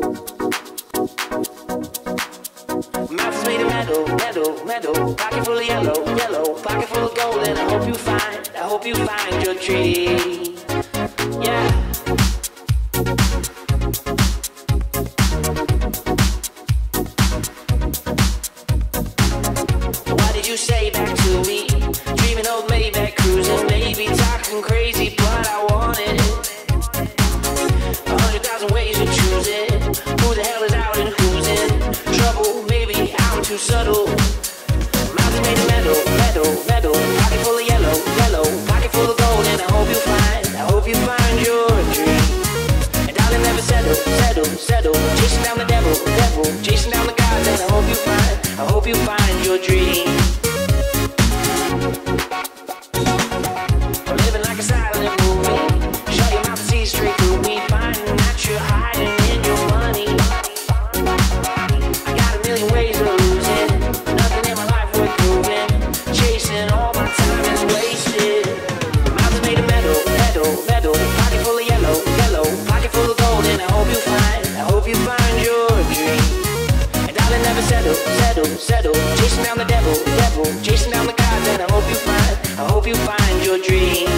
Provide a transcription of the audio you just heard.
Mouth is made of metal, metal, metal. Pocket full of yellow, yellow. Pocket full of gold, and I hope you find, I hope you find your dream. Subtle. Mouth is made of metal, metal, metal. Pocket full of yellow, yellow. Pocket full of gold, and I hope you find, I hope you find your dream. And darling, never settle, settle, settle. Chasing down the devil, devil. Chasing down the gods, and I hope you find, I hope you find your dream. Settle, settle. Chasing down the devil, devil. Chasing down the gods, and I hope you find, I hope you find your dream.